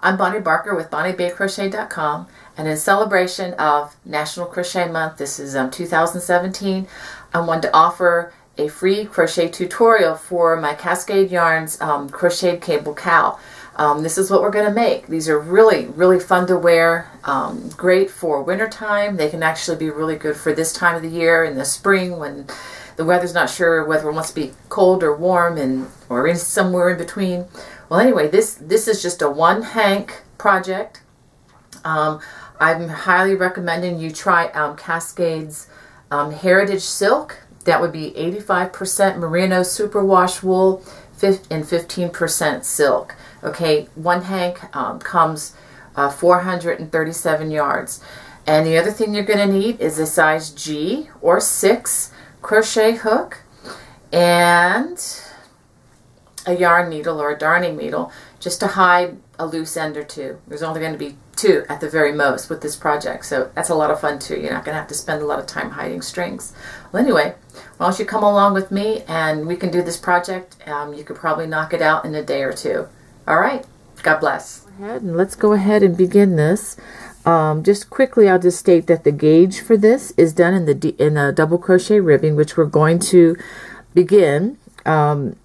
I'm Bonnie Barker with BonnieBayCrochet.com and in celebration of National Crochet Month, this is um, 2017, I wanted to offer a free crochet tutorial for my Cascade Yarns um, crocheted cable cowl. Um, this is what we're going to make. These are really, really fun to wear. Um, great for wintertime. They can actually be really good for this time of the year in the spring when the weather's not sure whether it wants to be cold or warm and or in somewhere in between. Well, anyway, this this is just a one hank project. Um, I'm highly recommending you try um, Cascades um, Heritage Silk. That would be 85% merino superwash wool and 15% silk. Okay, one hank um, comes uh, 437 yards. And the other thing you're going to need is a size G or 6 crochet hook and a yarn needle or a darning needle just to hide a loose end or two. There's only going to be two at the very most with this project, so that's a lot of fun too. You're not going to have to spend a lot of time hiding strings. Well, anyway, why don't you come along with me and we can do this project. Um, you could probably knock it out in a day or two. All right, God bless. Ahead And let's go ahead and begin this. Um, just quickly, I'll just state that the gauge for this is done in the in a double crochet ribbing, which we're going to begin. Um,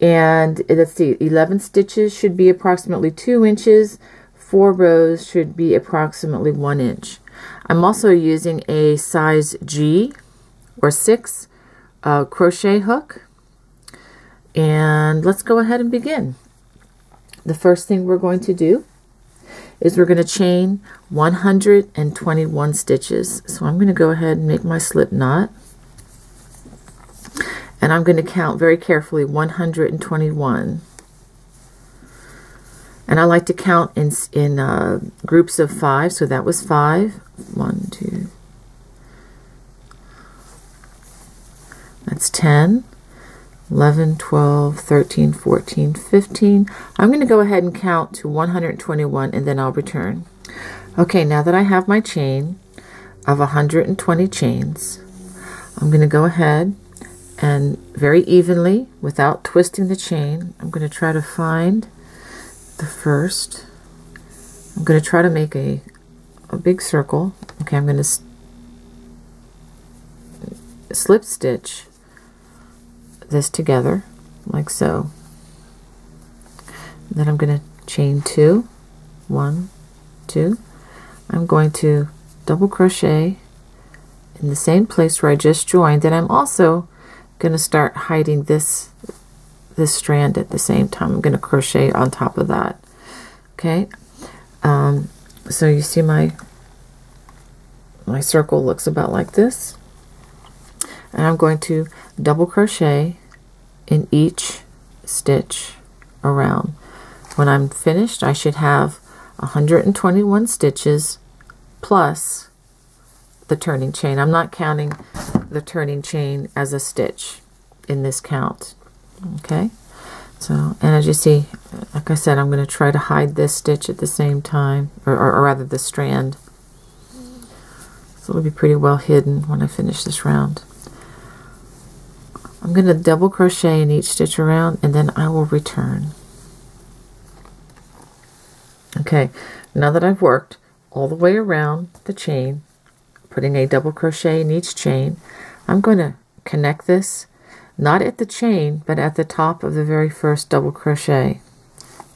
and let's see, 11 stitches should be approximately 2 inches. 4 rows should be approximately 1 inch. I'm also using a size G or 6 uh, crochet hook. And let's go ahead and begin. The first thing we're going to do is we're going to chain 121 stitches. So I'm going to go ahead and make my slip knot. And I'm going to count very carefully 121. And I like to count in, in uh, groups of five. So that was five. One, two. That's 10. 11, 12, 13, 14, 15. I'm going to go ahead and count to 121 and then I'll return. Okay, now that I have my chain of 120 chains, I'm going to go ahead and very evenly, without twisting the chain, I'm going to try to find the first. I'm going to try to make a, a big circle. Okay, I'm going to slip stitch this together like so. Then I'm going to chain two, one, two. I'm going to double crochet in the same place where I just joined. and I'm also going to start hiding this this strand at the same time. I'm going to crochet on top of that. Okay. Um, so you see my my circle looks about like this. And I'm going to double crochet in each stitch around. When I'm finished, I should have 121 stitches plus the turning chain. I'm not counting the turning chain as a stitch in this count. Okay, so, and as you see, like I said, I'm going to try to hide this stitch at the same time, or, or, or rather the strand. So it'll be pretty well hidden when I finish this round. I'm going to double crochet in each stitch around and then I will return. Okay, now that I've worked all the way around the chain, putting a double crochet in each chain, I'm going to connect this not at the chain but at the top of the very first double crochet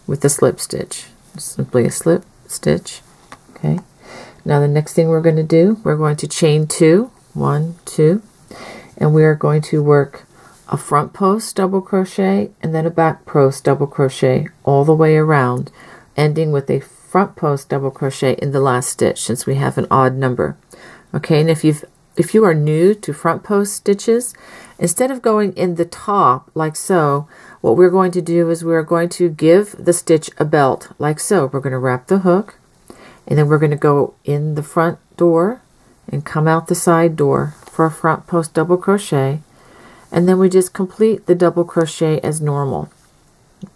with the slip stitch. Simply a slip stitch. Okay. Now the next thing we're going to do, we're going to chain two, one, two, and we are going to work a front post double crochet and then a back post double crochet all the way around ending with a front post double crochet in the last stitch since we have an odd number okay and if you've if you are new to front post stitches instead of going in the top like so what we're going to do is we're going to give the stitch a belt like so. We're going to wrap the hook and then we're going to go in the front door and come out the side door for a front post double crochet. And then we just complete the double crochet as normal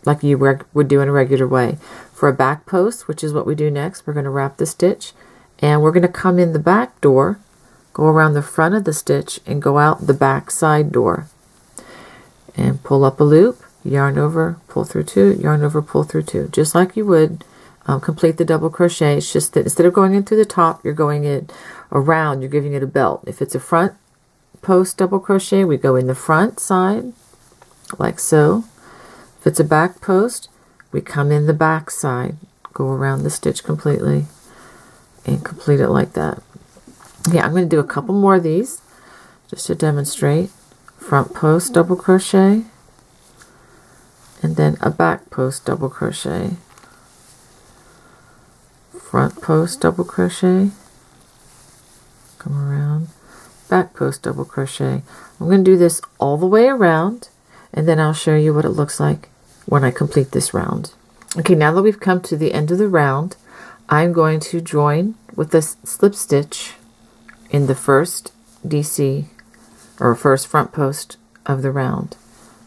like you would do in a regular way. For a back post which is what we do next we're going to wrap the stitch and we're going to come in the back door go around the front of the stitch and go out the back side door and pull up a loop yarn over pull through two yarn over pull through two just like you would um, complete the double crochet. It's just that instead of going in through the top, you're going it around, you're giving it a belt. If it's a front post double crochet, we go in the front side, like so. If it's a back post, we come in the back side, go around the stitch completely, and complete it like that. Okay, I'm going to do a couple more of these, just to demonstrate. Front post double crochet, and then a back post double crochet. Front post double crochet. Come around. Back post double crochet. I'm going to do this all the way around and then I'll show you what it looks like when I complete this round. Okay now that we've come to the end of the round I'm going to join with the slip stitch in the first DC or first front post of the round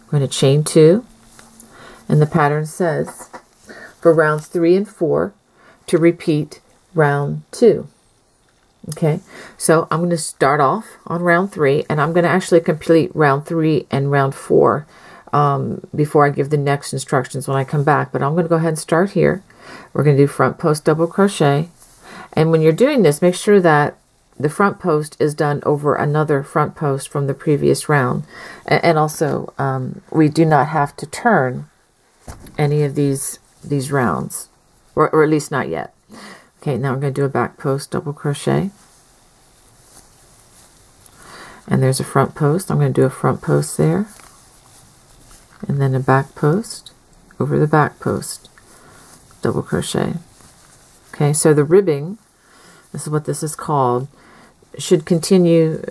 I'm going to chain two and the pattern says for rounds three and four to repeat round two. Okay, so I'm going to start off on round three and I'm going to actually complete round three and round four um, before I give the next instructions when I come back. But I'm going to go ahead and start here. We're going to do front post double crochet. And when you're doing this, make sure that the front post is done over another front post from the previous round. And also, um, we do not have to turn any of these these rounds or, or at least not yet. Okay now I'm going to do a back post double crochet. And there's a front post. I'm going to do a front post there. And then a back post over the back post double crochet okay so the ribbing this is what this is called should continue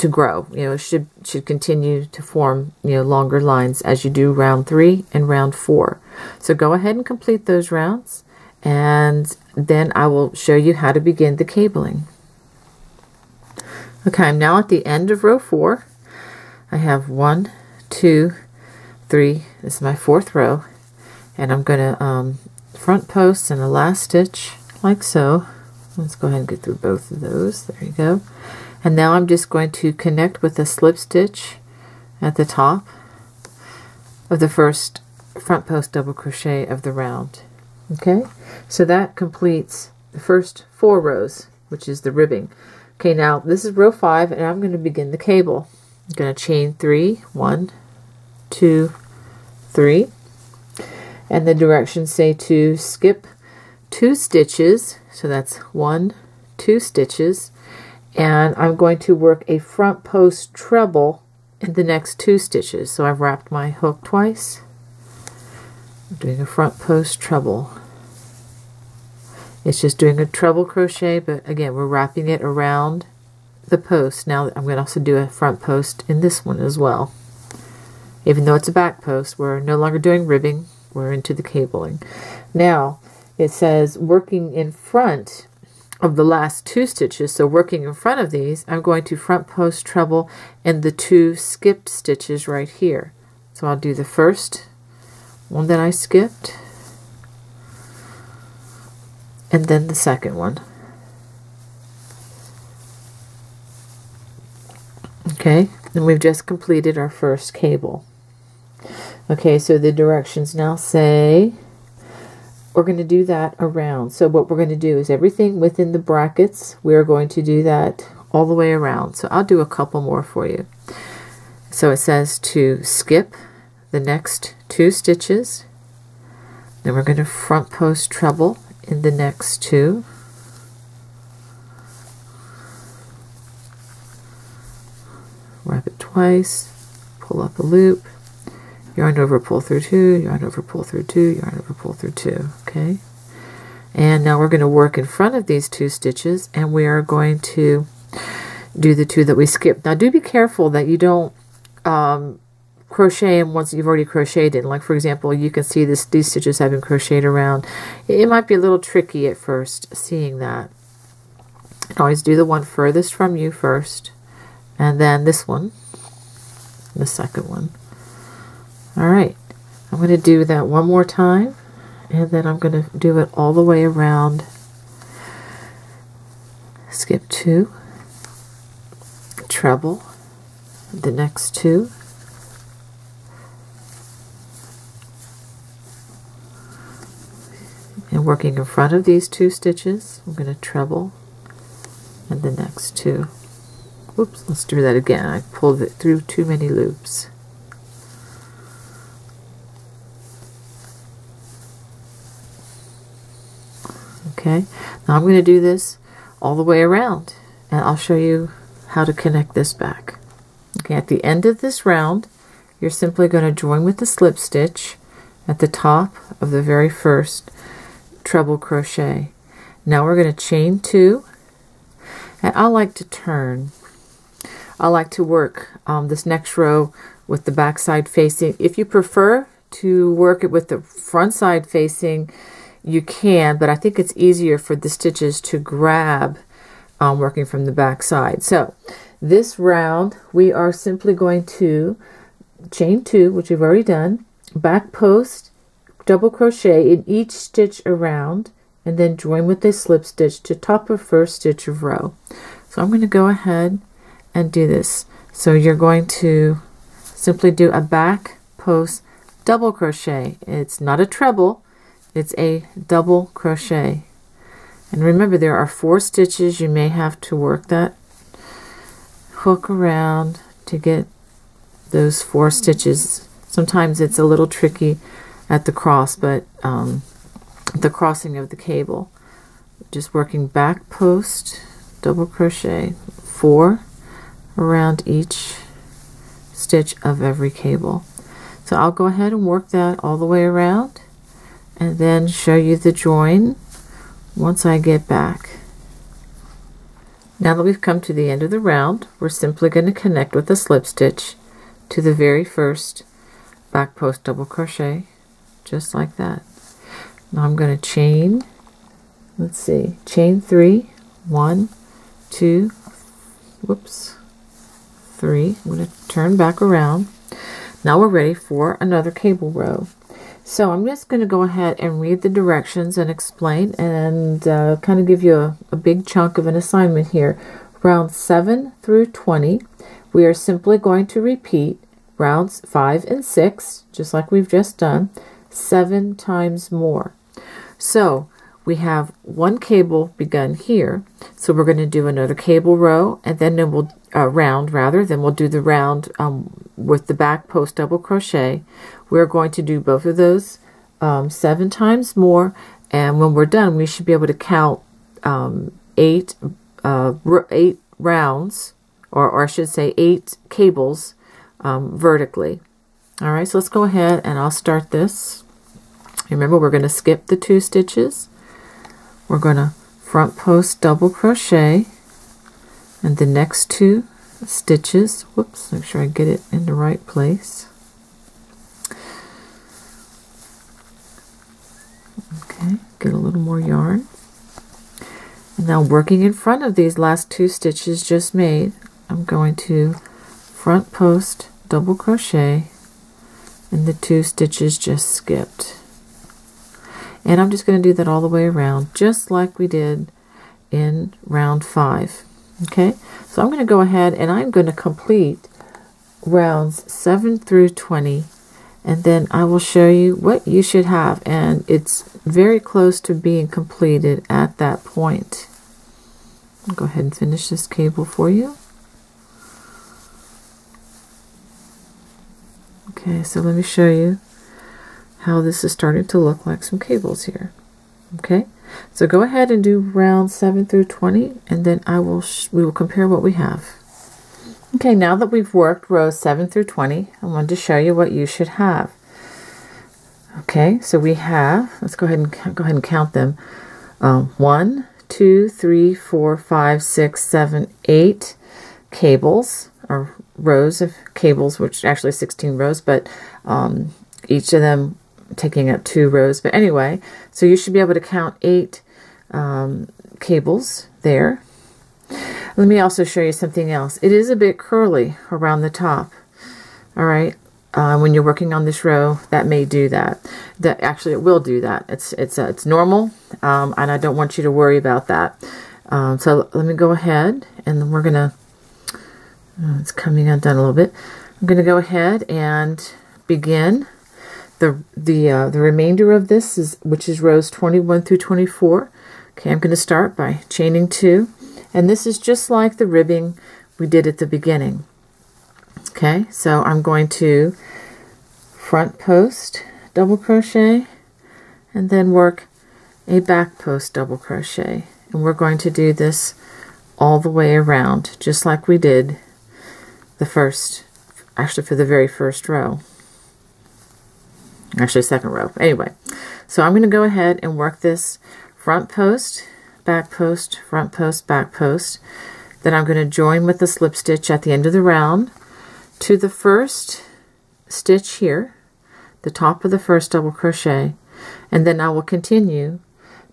to grow. You know, should should continue to form you know longer lines as you do round three and round four. So go ahead and complete those rounds, and then I will show you how to begin the cabling. Okay, I'm now at the end of row four. I have one, two, three. This is my fourth row, and I'm going to um, front post and a last stitch like so. Let's go ahead and get through both of those. There you go. And now I'm just going to connect with a slip stitch at the top of the first front post double crochet of the round. Okay, so that completes the first four rows, which is the ribbing. Okay, now this is row five, and I'm going to begin the cable. I'm going to chain three, one, two, three, and the directions say to skip two stitches, so that's one, two stitches, and I'm going to work a front post treble in the next two stitches. So I've wrapped my hook twice. I'm doing a front post treble. It's just doing a treble crochet, but again, we're wrapping it around the post. Now I'm going to also do a front post in this one as well. Even though it's a back post, we're no longer doing ribbing, we're into the cabling. Now, it says working in front of the last two stitches. So working in front of these I'm going to front post treble in the two skipped stitches right here. So I'll do the first one that I skipped and then the second one. Okay and we've just completed our first cable okay so the directions now say we're going to do that around. So what we're going to do is everything within the brackets, we're going to do that all the way around. So I'll do a couple more for you. So it says to skip the next two stitches. Then we're going to front post treble in the next two. Wrap it twice, pull up a loop, yarn over pull through two yarn over pull through two yarn over pull through two okay? And now we're going to work in front of these two stitches and we are going to do the two that we skipped now do be careful that you don't um, crochet them once you've already crocheted in. Like for example you can see this these stitches have been crocheted around. It, it might be a little tricky at first seeing that. Always do the one furthest from you first and then this one the second one all right, I'm going to do that one more time and then I'm going to do it all the way around. Skip two, treble, the next two, and working in front of these two stitches I'm going to treble. And the next two. Whoops let's do that again. I pulled it through too many loops okay now I'm going to do this all the way around and I'll show you how to connect this back. Okay at the end of this round you're simply going to join with the slip stitch at the top of the very first treble crochet. Now we're going to chain two and I like to turn. I like to work um, this next row with the back side facing. If you prefer to work it with the front side facing you can, but I think it's easier for the stitches to grab um, working from the back side. So this round, we are simply going to chain two, which we've already done, back post, double crochet in each stitch around, and then join with a slip stitch to top of first stitch of row. So I'm going to go ahead and do this. So you're going to simply do a back post double crochet. It's not a treble, it's a double crochet. And remember there are four stitches. You may have to work that hook around to get those four stitches. Sometimes it's a little tricky at the cross but um, the crossing of the cable. Just working back post double crochet four around each stitch of every cable. So I'll go ahead and work that all the way around and then show you the join once I get back. Now that we've come to the end of the round, we're simply going to connect with a slip stitch to the very first back post double crochet, just like that. Now I'm going to chain, let's see, chain three, one, two, whoops, three. I'm going to turn back around. Now we're ready for another cable row. So I'm just going to go ahead and read the directions and explain and uh, kind of give you a, a big chunk of an assignment here. Round 7 through 20, we are simply going to repeat rounds 5 and 6, just like we've just done, seven times more. So we have one cable begun here. So we're going to do another cable row and then we'll uh, round rather. Then we'll do the round um, with the back post double crochet. We're going to do both of those um, seven times more. And when we're done, we should be able to count um, eight, uh, eight rounds, or, or I should say eight cables um, vertically. All right, so let's go ahead and I'll start this. Remember, we're going to skip the two stitches we're going to front post double crochet and the next two stitches whoops make sure I get it in the right place. Okay get a little more yarn. And now working in front of these last two stitches just made I'm going to front post double crochet and the two stitches just skipped and I'm just going to do that all the way around, just like we did in round five. Okay, so I'm going to go ahead and I'm going to complete rounds 7 through 20 and then I will show you what you should have and it's very close to being completed at that point. I'll go ahead and finish this cable for you. Okay, so let me show you how this is starting to look like some cables here. Okay, so go ahead and do round 7 through 20 and then I will we will compare what we have. Okay, now that we've worked rows 7 through 20, I wanted to show you what you should have. Okay, so we have, let's go ahead and go ahead and count them. Um, one, two, three, four, five, six, seven, eight cables or rows of cables, which actually 16 rows, but um, each of them taking up two rows. But anyway, so you should be able to count eight um, cables there. Let me also show you something else. It is a bit curly around the top. All right. Uh, when you're working on this row, that may do that. That actually, it will do that. It's it's uh, it's normal, um, and I don't want you to worry about that. Um, so let me go ahead, and then we're gonna. Uh, it's coming undone a little bit. I'm gonna go ahead and begin the the uh, the remainder of this is which is rows 21 through 24 okay I'm going to start by chaining two. And this is just like the ribbing we did at the beginning. Okay so I'm going to front post double crochet and then work a back post double crochet. And we're going to do this all the way around just like we did the first actually for the very first row actually second row. Anyway so I'm going to go ahead and work this front post back post front post back post. Then I'm going to join with the slip stitch at the end of the round to the first stitch here the top of the first double crochet and then I will continue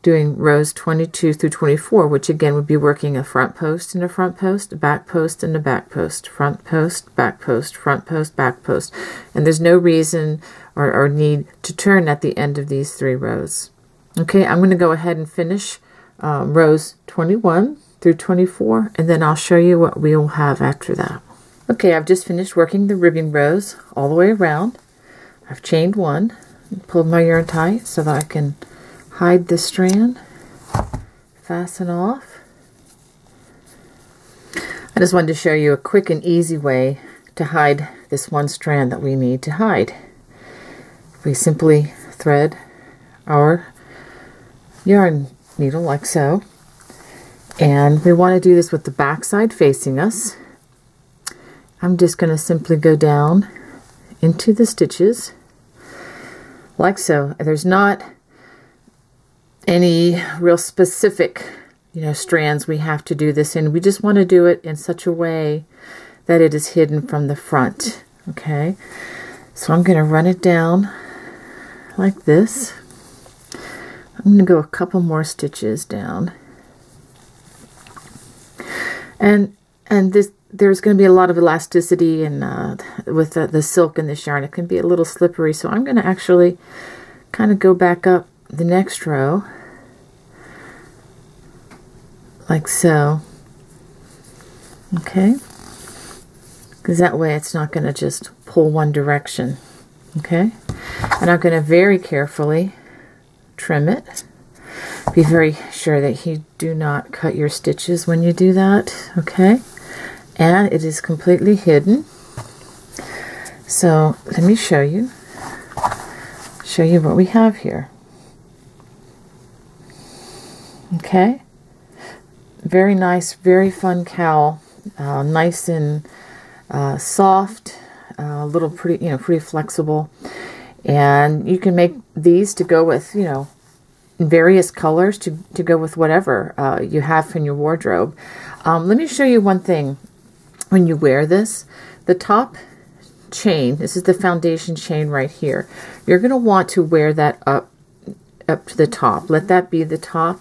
doing rows 22 through 24 which again would be working a front post and a front post a back post and a back post front post back post front post back post. And there's no reason or, or need to turn at the end of these three rows. Okay I'm going to go ahead and finish um, rows 21 through 24 and then I'll show you what we will have after that. Okay I've just finished working the ribbing rows all the way around. I've chained one pulled my yarn tight so that I can hide the strand, fasten off. I just wanted to show you a quick and easy way to hide this one strand that we need to hide. We simply thread our yarn needle like so. And we want to do this with the back side facing us. I'm just going to simply go down into the stitches like so. There's not any real specific, you know, strands we have to do this in. We just want to do it in such a way that it is hidden from the front. Okay, so I'm going to run it down like this. I'm going to go a couple more stitches down. And and this there's going to be a lot of elasticity and uh, with the, the silk and this yarn it can be a little slippery so I'm going to actually kind of go back up the next row like so. Okay? Because that way it's not going to just pull one direction. Okay? And I'm going to very carefully trim it. Be very sure that you do not cut your stitches when you do that. Okay? And it is completely hidden. So let me show you. Show you what we have here. Okay? Very nice, very fun cowl. Uh, nice and uh, soft, uh, a little pretty, you know, pretty flexible. And you can make these to go with, you know, various colors to, to go with whatever uh, you have in your wardrobe. Um, let me show you one thing. When you wear this, the top chain, this is the foundation chain right here. You're going to want to wear that up up to the top. Let that be the top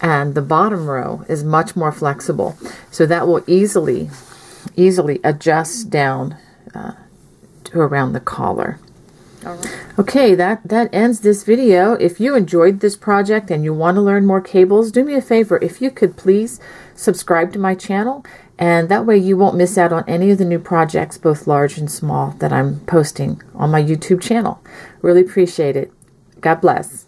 and the bottom row is much more flexible. So that will easily easily adjust down uh, to around the collar. Okay that that ends this video. If you enjoyed this project and you want to learn more cables do me a favor. If you could please subscribe to my channel and that way you won't miss out on any of the new projects both large and small that I'm posting on my YouTube channel. Really appreciate it. God bless